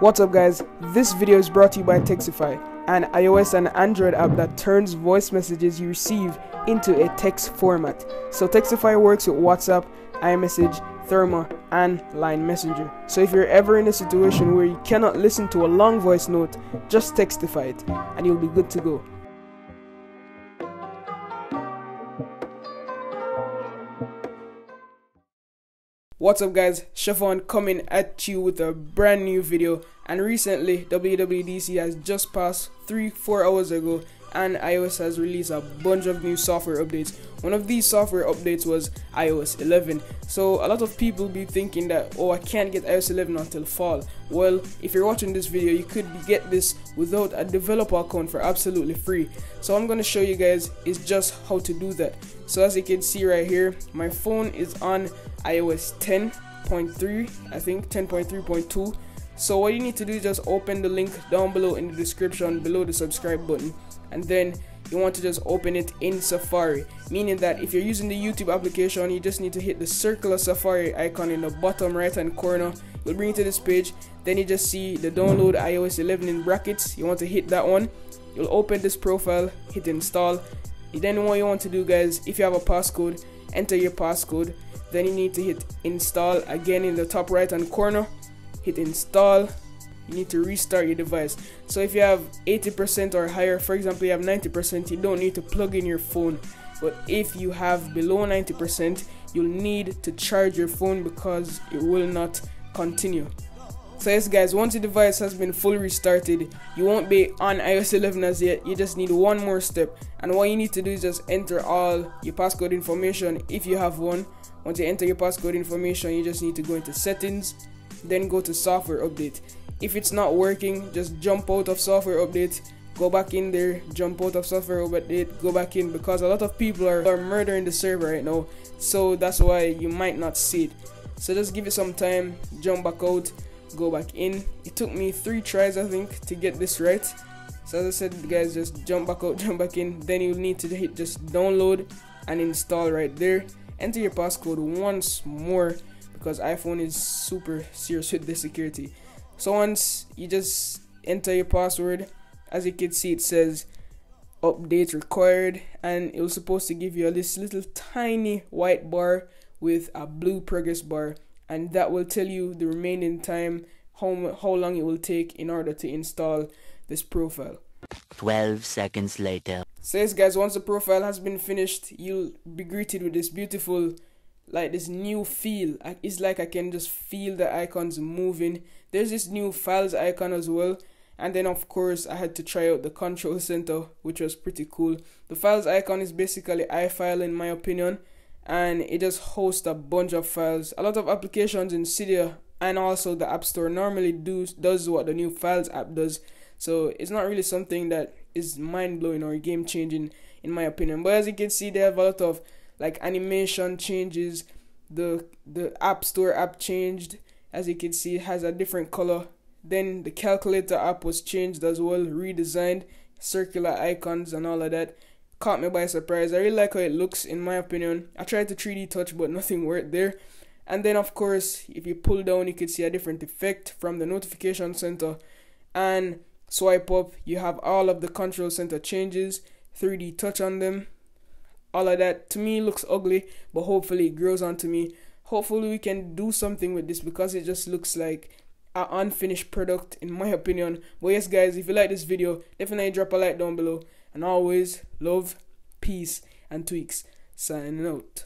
What's up guys, this video is brought to you by Textify, an iOS and Android app that turns voice messages you receive into a text format. So Textify works with WhatsApp, iMessage, Threema, and Line Messenger. So if you're ever in a situation where you cannot listen to a long voice note, just Textify it and you'll be good to go. What's up guys, Shevon coming at you with a brand new video. And recently WWDC has just passed 3-4 hours ago and iOS has released a bunch of new software updates. One of these software updates was iOS 11. So a lot of people be thinking that oh I can't get iOS 11 until fall. Well, if you're watching this video, you could get this without a developer account for absolutely free. So I'm going to show you guys is just how to do that. So as you can see right here, my phone is on iOS 10.3, I think 10.3.2. So what you need to do is just open the link down below in the description below the subscribe button. And then you want to just open it in Safari meaning that if you're using the YouTube application you just need to hit the circular Safari icon in the bottom right hand corner. You'll bring you to this page. Then you just see the download iOS 11 in brackets. You want to hit that one. You'll open this profile hit install. Then what you want to do guys if you have a passcode enter your passcode. Then you need to hit install again in the top right hand corner hit install you need to restart your device. So if you have 80% or higher for example you have 90% you don't need to plug in your phone. But if you have below 90% you'll need to charge your phone because it will not continue. So yes guys once your device has been fully restarted you won't be on iOS 11 as yet. You just need one more step. And what you need to do is just enter all your passcode information if you have one. Once you enter your passcode information you just need to go into settings then go to software update. If it's not working just jump out of software update go back in there jump out of software update go back in because a lot of people are, are murdering the server right now. So that's why you might not see it. So just give it some time jump back out go back in. It took me three tries i think to get this right. So as i said guys just jump back out jump back in. Then you'll need to hit just download and install right there. Enter your passcode once more because iPhone is super serious with the security. So once you just enter your password, as you can see, it says update required, and it was supposed to give you this little tiny white bar with a blue progress bar, and that will tell you the remaining time how how long it will take in order to install this profile. 12 seconds later. Says guys, once the profile has been finished, you'll be greeted with this beautiful like this new feel. It's like i can just feel the icons moving. There's this new files icon as well. And then of course i had to try out the control center which was pretty cool. The files icon is basically ifile in my opinion. And it just hosts a bunch of files. A lot of applications in cydia and also the app store normally do does what the new files app does. So it's not really something that is mind-blowing or game-changing in my opinion. But as you can see they have a lot of like animation changes the the app store app changed. As you can see it has a different color. Then the calculator app was changed as well redesigned circular icons and all of that. Caught me by surprise. I really like how it looks in my opinion. I tried to 3d touch but nothing worked there. And then of course if you pull down you can see a different effect from the notification center. And swipe up you have all of the control center changes 3d touch on them all of that. To me looks ugly but hopefully it grows onto me. Hopefully we can do something with this because it just looks like an unfinished product in my opinion. But yes guys if you like this video definitely drop a like down below. And always love peace and tweaks. Signing out